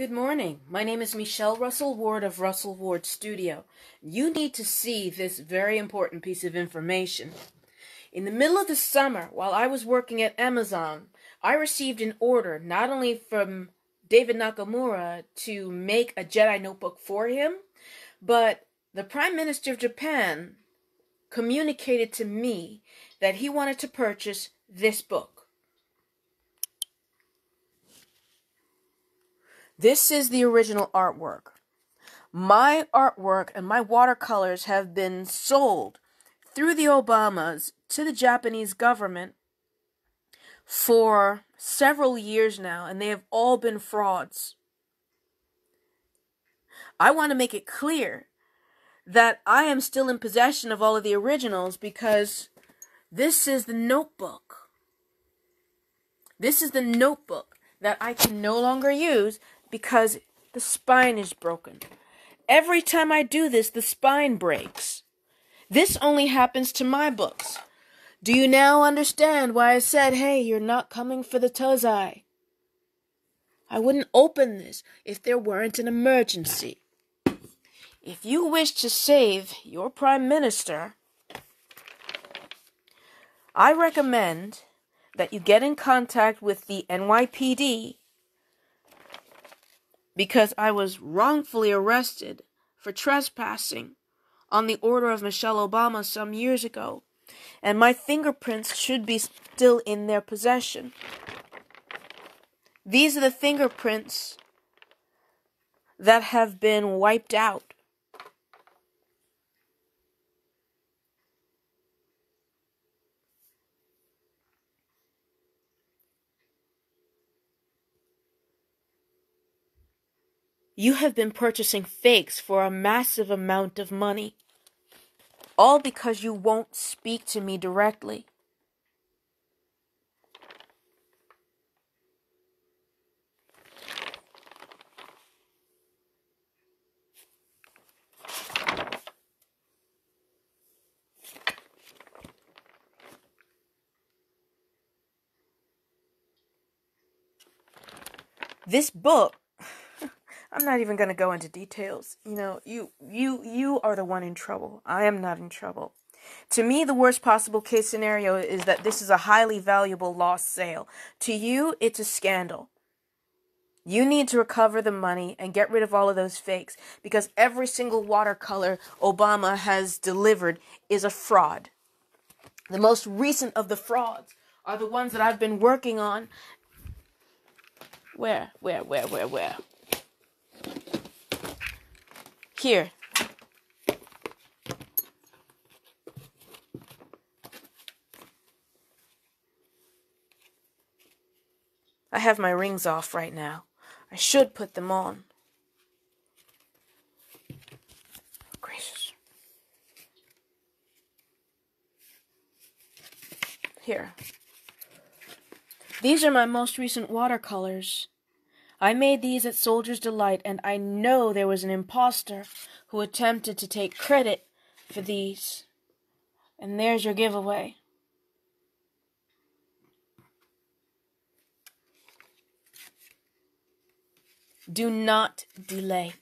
Good morning. My name is Michelle Russell Ward of Russell Ward Studio. You need to see this very important piece of information. In the middle of the summer, while I was working at Amazon, I received an order not only from David Nakamura to make a Jedi notebook for him, but the Prime Minister of Japan communicated to me that he wanted to purchase this book. This is the original artwork. My artwork and my watercolors have been sold through the Obamas to the Japanese government for several years now, and they have all been frauds. I want to make it clear that I am still in possession of all of the originals because this is the notebook. This is the notebook that I can no longer use because the spine is broken. Every time I do this, the spine breaks. This only happens to my books. Do you now understand why I said, hey, you're not coming for the Tozai? I wouldn't open this if there weren't an emergency. If you wish to save your Prime Minister, I recommend that you get in contact with the NYPD because I was wrongfully arrested for trespassing on the order of Michelle Obama some years ago, and my fingerprints should be still in their possession. These are the fingerprints that have been wiped out You have been purchasing fakes for a massive amount of money. All because you won't speak to me directly. This book I'm not even going to go into details. You know, you you you are the one in trouble. I am not in trouble. To me, the worst possible case scenario is that this is a highly valuable lost sale. To you, it's a scandal. You need to recover the money and get rid of all of those fakes because every single watercolor Obama has delivered is a fraud. The most recent of the frauds are the ones that I've been working on. Where, where, where, where, where? Here. I have my rings off right now. I should put them on. Oh, gracious. Here. These are my most recent watercolors. I made these at Soldier's Delight, and I know there was an impostor who attempted to take credit for these. And there's your giveaway. Do not delay.